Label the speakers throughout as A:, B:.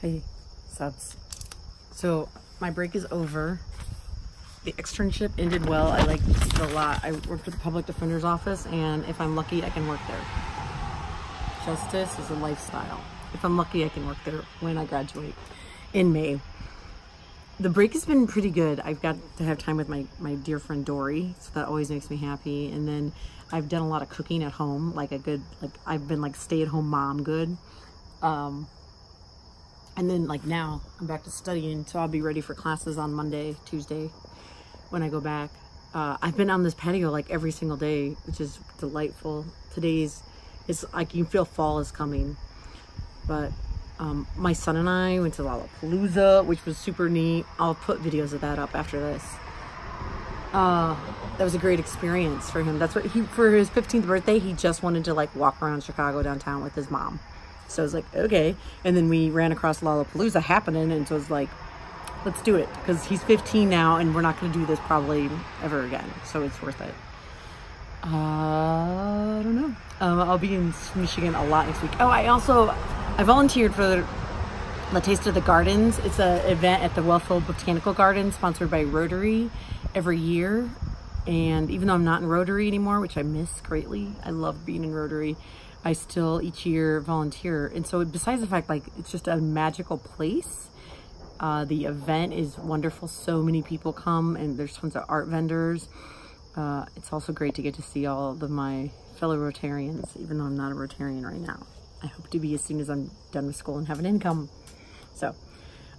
A: Hey, subs. So my break is over. The externship ended well. I liked it a lot. I worked at the public defender's office, and if I'm lucky, I can work there. Justice is a lifestyle. If I'm lucky, I can work there when I graduate in May. The break has been pretty good. I've got to have time with my, my dear friend Dory, so that always makes me happy. And then I've done a lot of cooking at home, like a good, like I've been like stay at home mom good. Um, and then like now I'm back to studying, so I'll be ready for classes on Monday, Tuesday when I go back. Uh, I've been on this patio like every single day, which is delightful. Today's, it's like you feel fall is coming. But um, my son and I went to Lollapalooza, which was super neat. I'll put videos of that up after this. Uh, that was a great experience for him. That's what he, for his 15th birthday, he just wanted to like walk around Chicago downtown with his mom. So I was like, okay. And then we ran across Lollapalooza happening, and so it was like, let's do it. Because he's 15 now, and we're not going to do this probably ever again. So it's worth it. Uh, I don't know. Um, I'll be in Michigan a lot next week. Oh, I also, I volunteered for the, the Taste of the Gardens. It's an event at the Wellfield Botanical Garden sponsored by Rotary every year. And even though I'm not in Rotary anymore, which I miss greatly, I love being in Rotary. I still each year volunteer. And so besides the fact like it's just a magical place, uh, the event is wonderful. So many people come and there's tons of art vendors. Uh, it's also great to get to see all of my fellow Rotarians, even though I'm not a Rotarian right now. I hope to be as soon as I'm done with school and have an income. So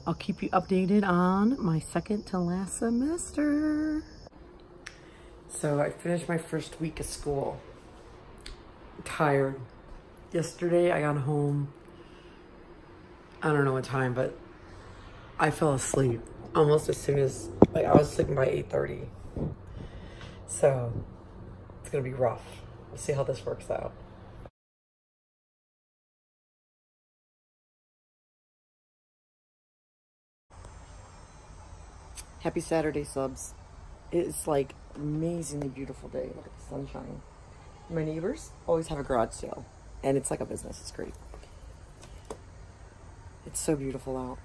A: I'll keep you updated on my second to last semester. So I finished my first week of school. Tired yesterday I got home, I don't know what time, but I fell asleep almost as soon as, like I was sleeping by 8.30. So it's gonna be rough. We'll see how this works out. Happy Saturday, subs. It's like amazingly beautiful day. Look at the sunshine. My neighbors always have a garage sale and it's like a business. It's great. It's so beautiful out.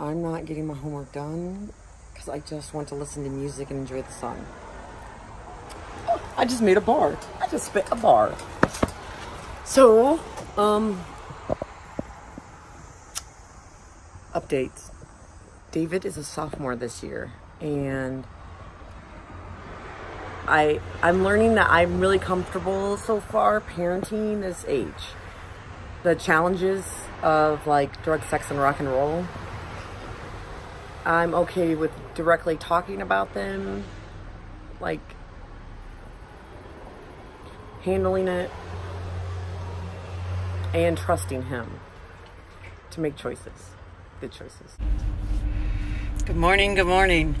A: I'm not getting my homework done because I just want to listen to music and enjoy the sun. Oh, I just made a bar. I just spit a bar. So, um, updates. David is a sophomore this year and I I'm learning that I'm really comfortable so far parenting this age. The challenges of like drug, sex, and rock and roll. I'm okay with directly talking about them, like handling it, and trusting him to make choices, good choices. Good morning, good morning.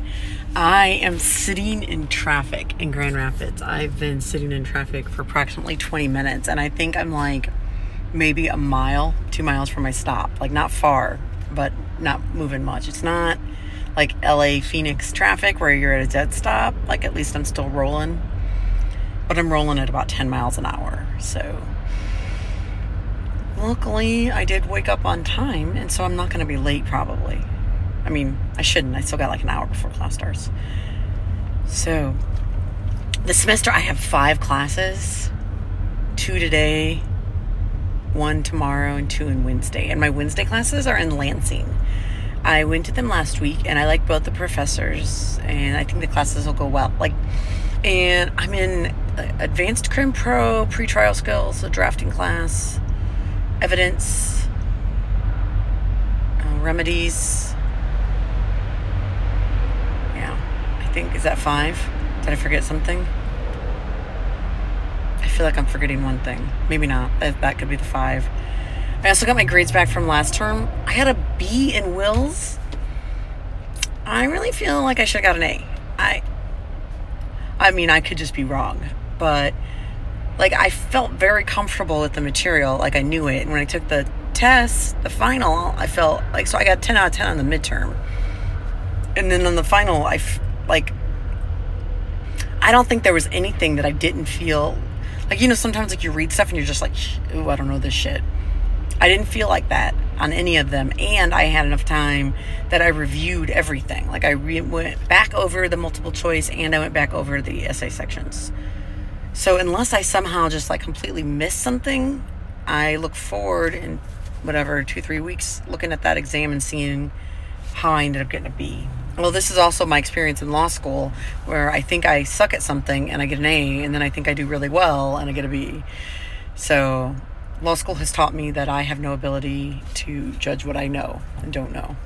A: I am sitting in traffic in Grand Rapids. I've been sitting in traffic for approximately 20 minutes, and I think I'm like maybe a mile, two miles from my stop. Like, not far, but not moving much. It's not like LA Phoenix traffic where you're at a dead stop. Like, at least I'm still rolling, but I'm rolling at about 10 miles an hour. So, luckily, I did wake up on time, and so I'm not going to be late probably. I mean, I shouldn't. I still got like an hour before class starts. So, the semester I have five classes two today, one tomorrow, and two in Wednesday. And my Wednesday classes are in Lansing. I went to them last week and I like both the professors, and I think the classes will go well. Like, and I'm in advanced crim pro, pretrial skills, a drafting class, evidence, uh, remedies, think. Is that five? Did I forget something? I feel like I'm forgetting one thing. Maybe not. That, that could be the five. I also got my grades back from last term. I had a B in wills. I really feel like I should have got an A. I I mean, I could just be wrong, but like I felt very comfortable with the material, like I knew it. And when I took the test, the final, I felt like so I got 10 out of 10 on the midterm. And then on the final, I like I don't think there was anything that I didn't feel like you know sometimes like you read stuff and you're just like ooh I don't know this shit I didn't feel like that on any of them, and I had enough time that I reviewed everything. Like I re- went back over the multiple choice and I went back over the essay sections. So unless I somehow just like completely missed something, I look forward in whatever two three weeks looking at that exam and seeing how I ended up getting a B. Well, this is also my experience in law school where I think I suck at something and I get an A, and then I think I do really well and I get a B. So law school has taught me that I have no ability to judge what I know and don't know.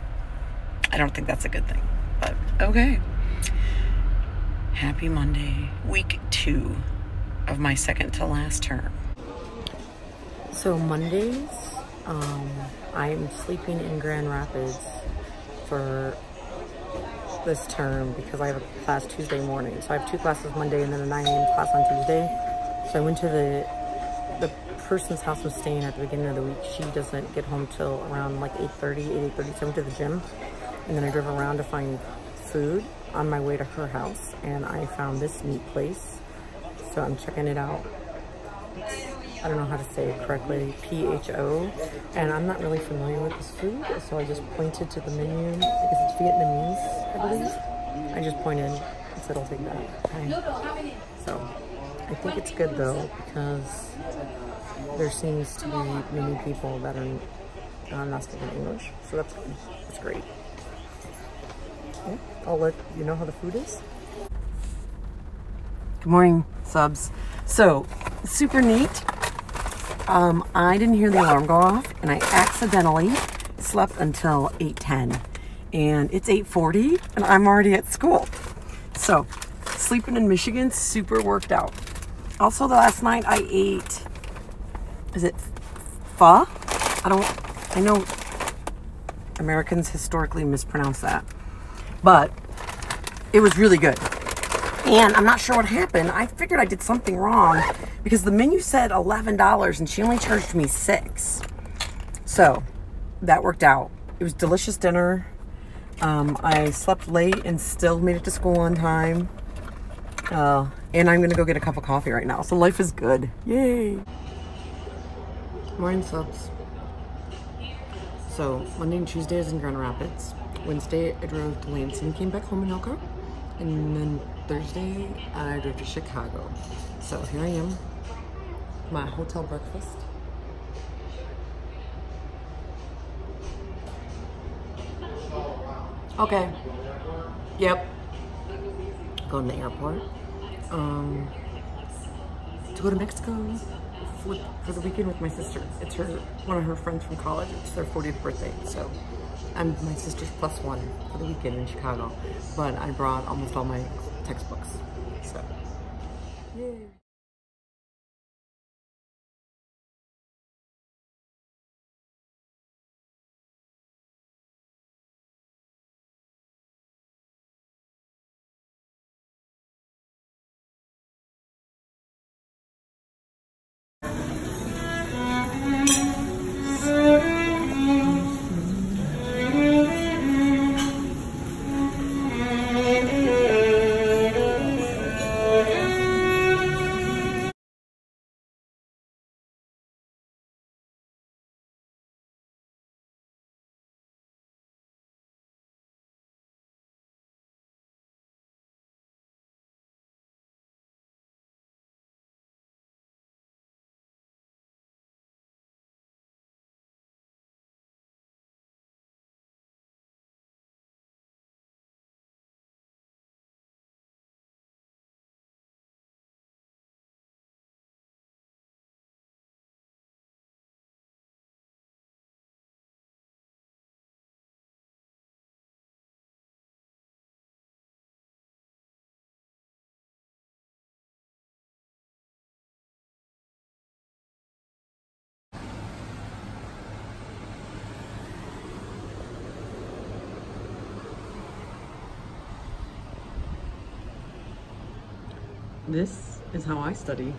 A: I don't think that's a good thing, but okay. Happy Monday, week two of my second to last term. So, Mondays, um, I'm sleeping in Grand Rapids for this term because I have a class Tuesday morning. So I have two classes Monday and then a 9 a.m. class on Tuesday. So I went to the the person's house was staying at the beginning of the week. She doesn't get home till around like 8.30, 8.30. So I went to the gym and then I drove around to find food on my way to her house and I found this neat place. So I'm checking it out. I don't know how to say it correctly, P-H-O. And I'm not really familiar with this food, so I just pointed to the menu. because it's Vietnamese, I believe. I just pointed and said, I'll take that. Okay. So I think it's good though, because there seems to be many people that are uh, not speaking English. So that's good. That's great. Yeah, I'll let you know how the food is. Good morning, subs. So, super neat. Um, I didn't hear the alarm go off, and I accidentally slept until 8.10. And it's 8.40, and I'm already at school. So, sleeping in Michigan super worked out. Also, the last night I ate, is it pho? I don't, I know Americans historically mispronounce that, but it was really good. And I'm not sure what happened. I figured I did something wrong because the menu said $11 and she only charged me six. So that worked out. It was delicious dinner. Um, I slept late and still made it to school on time. Uh, and I'm gonna go get a cup of coffee right now. So life is good. Yay. Morning subs. So Monday and Tuesday is in Grand Rapids. Wednesday I drove to Lansing, came back home in Elko. And then Thursday I drove to Chicago. So here I am, my hotel breakfast. Okay. Yep. Going to the airport. Um, to go to Mexico for, for the weekend with my sister. It's her one of her friends from college. It's their 40th birthday, so I'm my sister's plus one for the weekend in Chicago. But I brought almost all my textbooks. So, yay. This is how I study.